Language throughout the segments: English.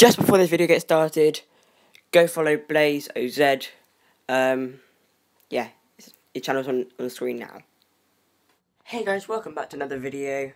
just before this video gets started, go follow Blaze OZ. Um, yeah, his channel's on, on the screen now. Hey guys, welcome back to another video.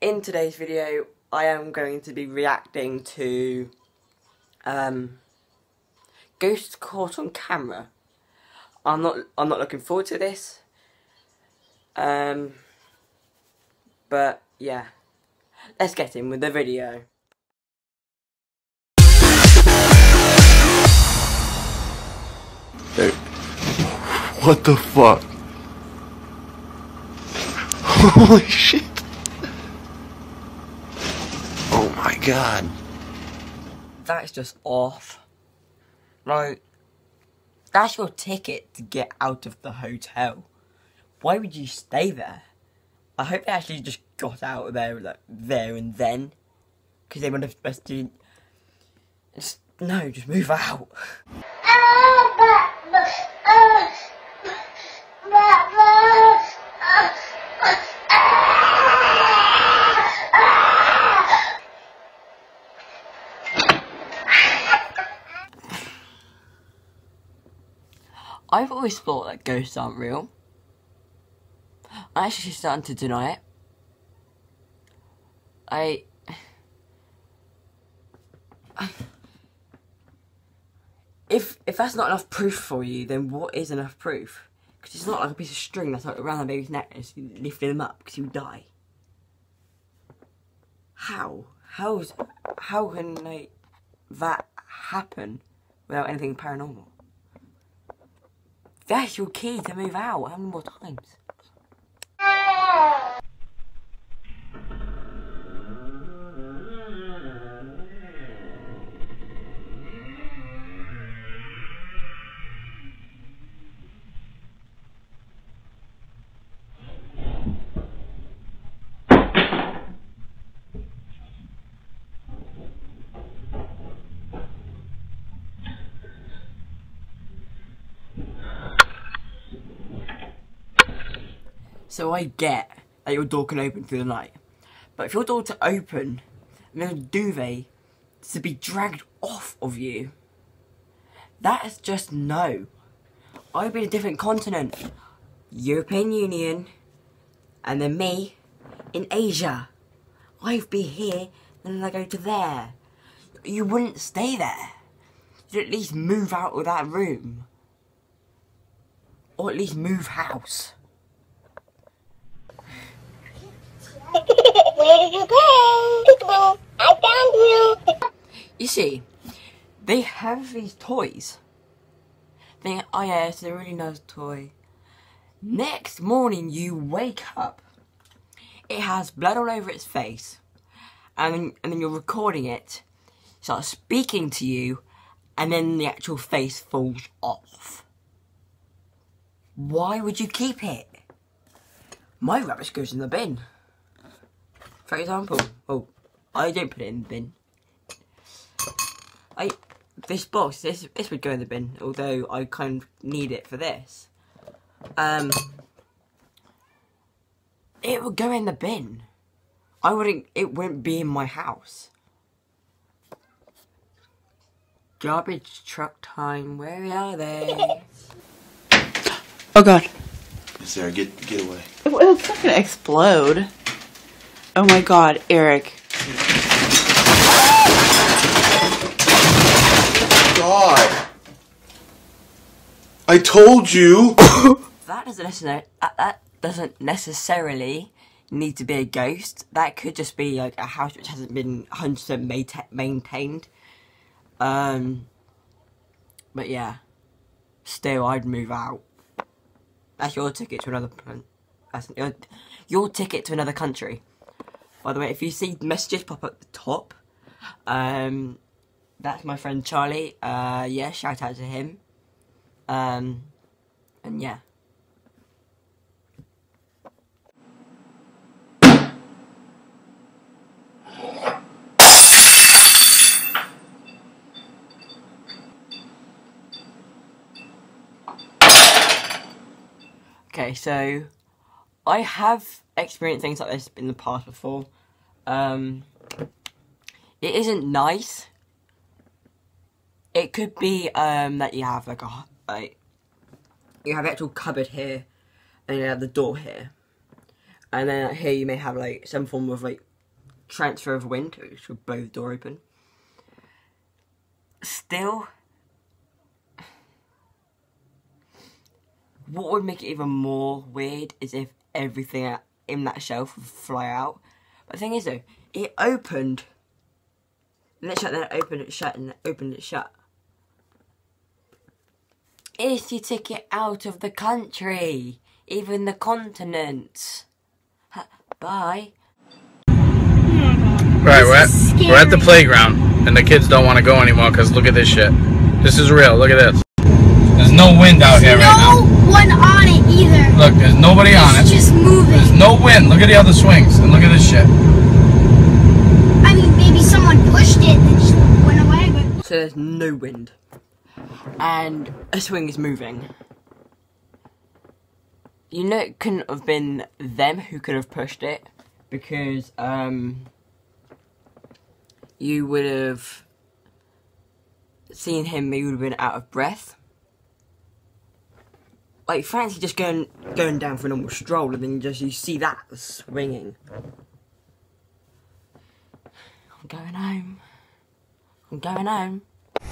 In today's video, I am going to be reacting to um, Ghosts Caught on Camera. I'm not I'm not looking forward to this. Um, but yeah, let's get in with the video. What the fuck? Holy shit. Oh my god. That's just off. Like, that's your ticket to get out of the hotel. Why would you stay there? I hope they actually just got out of there like there and then. Because they would have best to just no, just move out. I've always thought that ghosts aren't real. I'm actually starting to deny it. I... If, if that's not enough proof for you, then what is enough proof? Because it's not like a piece of string that's like around the baby's neck and you lifting them up because he would die. How? How's, how can like, that happen without anything paranormal? That's your key to move out. How many more times? So I get that your door can open through the night. But if your door to open and then a duvet to be dragged off of you, that is just no. I'd be in a different continent. European Union, and then me in Asia. I'd be here, and then I go to there. You wouldn't stay there. You'd at least move out of that room. Or at least move house. Where did you go? Peekaboo, I found you. You see, they have these toys. Think, oh yeah, it's a really nice toy. Next morning, you wake up. It has blood all over its face, and and then you're recording it. Starts speaking to you, and then the actual face falls off. Why would you keep it? My rubbish goes in the bin. For example, oh, I don't put it in the bin. I this box, this this would go in the bin, although I kind of need it for this. Um, it would go in the bin. I wouldn't. It wouldn't be in my house. Garbage truck time. Where are they? Oh god. Sarah, get get away. It's not gonna explode. Oh my god, Eric. God. I told you. that doesn't necessarily that, that doesn't necessarily need to be a ghost. That could just be like a house which hasn't been 100% maintained. Um, but yeah, still, I'd move out. That's your ticket to another. That's your, your ticket to another country. By the way, if you see messages pop up at the top, um, that's my friend Charlie. Uh, yeah, shout out to him. Um, and yeah. Okay, so I have experienced things like this in the past before. Um, it isn't nice It could be um that you have like a like you have actual cupboard here, and you have the door here, and then here you may have like some form of like transfer of wind, which would blow the door open. Still, what would make it even more weird is if everything in that shelf would fly out. But the thing is though, it opened. And it shut, then it opened it shut, and it opened it shut. Is your it out of the country? Even the continent? Ha- Bye. Right, we're at, we're at the playground, and the kids don't want to go anymore because look at this shit. This is real. Look at this. There's no wind out here right now. one on it either. Look, there's nobody on It's it. just moving. There's no wind. Look at the other swings, and look at this shit. I mean, maybe someone pushed it and it just went away, but So there's no wind. And a swing is moving. You know it couldn't have been them who could have pushed it because um you would have seen him he would have been out of breath. Like fancy just going going down for a normal stroll and then just you see that swinging. I'm going home. I'm going home.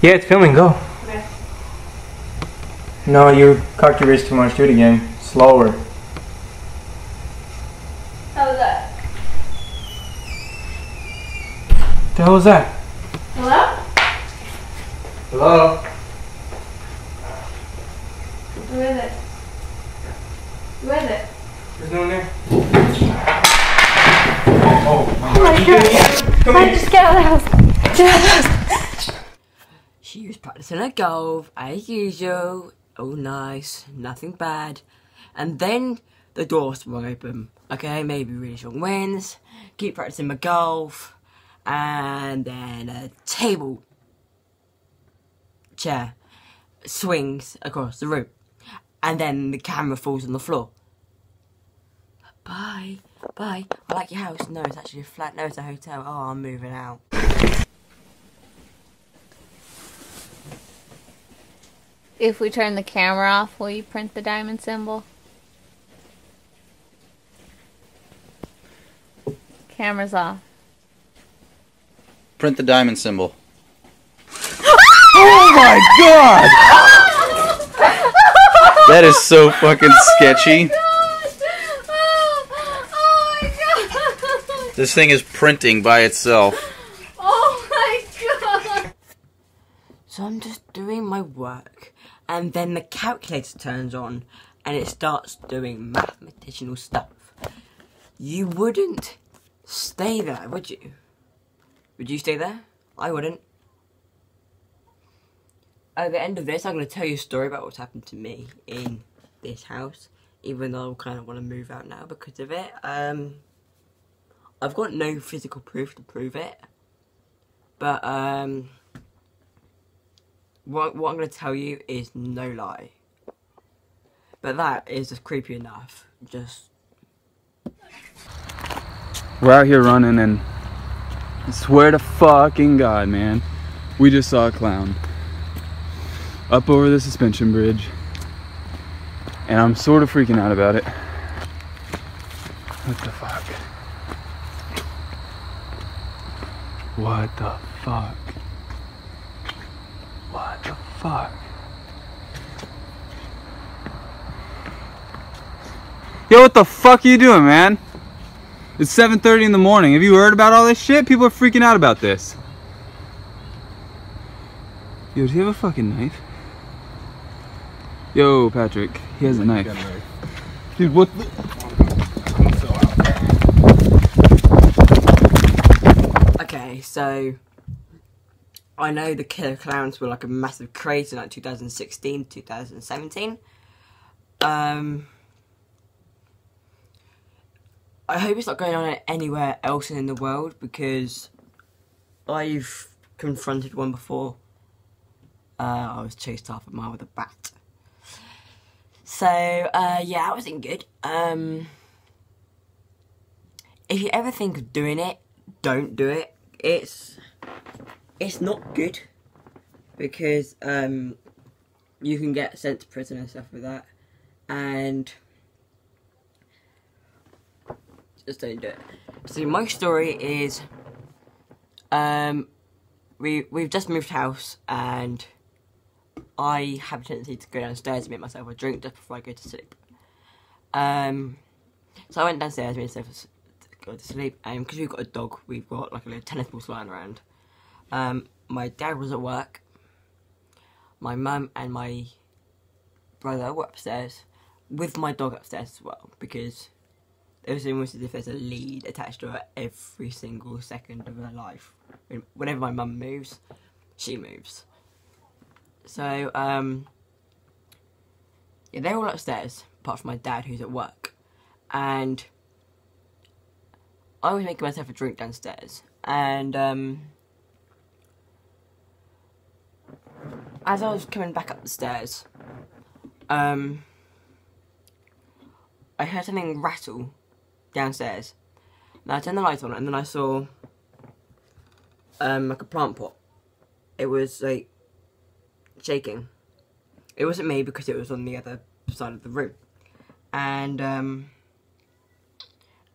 Yeah, it's filming. Go. No, you cocked your wrist too much. Do it again. Slower. How was that? The hell was that? Hello? Hello. Who is it? Who is it? There's no one there. Oh my Oh my god. Come I here. just get out of the house. Get out of the house. She was practicing her golf as usual. Oh, nice, nothing bad. And then the door swung open. Okay, maybe really strong winds. Keep practicing my golf, and then a table chair swings across the room, and then the camera falls on the floor. Bye, bye. I like your house. No, it's actually a flat. No, it's a hotel. Oh, I'm moving out. If we turn the camera off, will you print the diamond symbol? Camera's off. Print the diamond symbol. oh my god! That is so fucking sketchy. Oh my god! This thing is printing by itself. Oh my god! So I'm just doing my work, and then the calculator turns on, and it starts doing mathematicianal stuff. You wouldn't stay there, would you? Would you stay there? I wouldn't. At the end of this, I'm going to tell you a story about what's happened to me in this house, even though I kind of want to move out now because of it. Um, I've got no physical proof to prove it, but um, what, what I'm going to tell you is no lie. But that is just creepy enough. Just We're out here running and I swear to fucking God, man, we just saw a clown up over the suspension bridge. And I'm sort of freaking out about it. What the fuck? What the fuck? What the fuck? Yo, what the fuck are you doing, man? It's 7:30 in the morning. Have you heard about all this shit? People are freaking out about this. Yo, does he have a fucking knife? Yo, Patrick, he has a knife. Dude, what the? So I know the killer clowns were like a massive craze in like 2016, 2017. Um, I hope it's not going on anywhere else in the world because I've confronted one before. Uh, I was chased half a mile with a bat. So uh, yeah, that wasn't good. Um, if you ever think of doing it, don't do it. It's it's not good. because um, you can get sent to prison and stuff with that, and just don't do it. So my story is, um, we we've just moved house and I have a tendency to go downstairs and make myself a drink just before I go to sleep. Um, so I went downstairs, made myself go to sleep, and because we've got a dog, we've got like a little tennis ball lying around. Um, my dad was at work. My mum and my brother were upstairs with my dog upstairs as well because it was almost as if there's a lead attached to her every single second of her life. Whenever my mum moves, she moves. So, um, yeah, they're all upstairs, apart from my dad who's at work. And I was making myself a drink downstairs. And, um, as I was coming back up the stairs, um, I heard something rattle downstairs. And I turned the light on and then I saw um like a plant pot. It was like shaking. It wasn't me because it was on the other side of the room. And um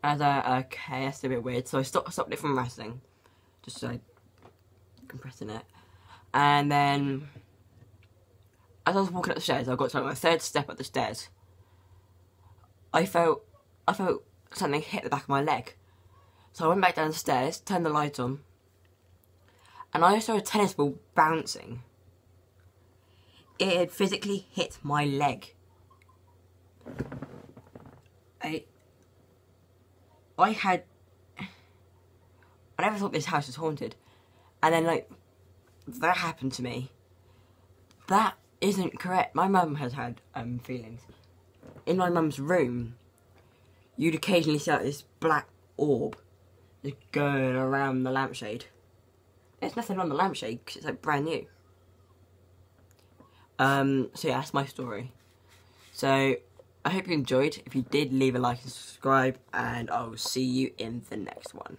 I a, okay, that's a bit weird. So I stopped stopped it from rattling. Just like compressing it. And then as I was walking up the stairs, I got to like my third step up the stairs. I felt I felt something hit the back of my leg. So I went back downstairs, turned the light on, and I saw a tennis ball bouncing. It had physically hit my leg. I I had I never thought this house was haunted. And then like that happened to me. That isn't correct. My mum has had um feelings. In my mum's room, you'd occasionally see like this black orb just going around the lampshade. There's nothing on the lampshade because it's like brand new. Um, so yeah, that's my story. So I hope you enjoyed. If you did, leave a like and subscribe, and I'll see you in the next one.